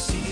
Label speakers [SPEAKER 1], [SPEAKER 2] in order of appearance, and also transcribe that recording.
[SPEAKER 1] see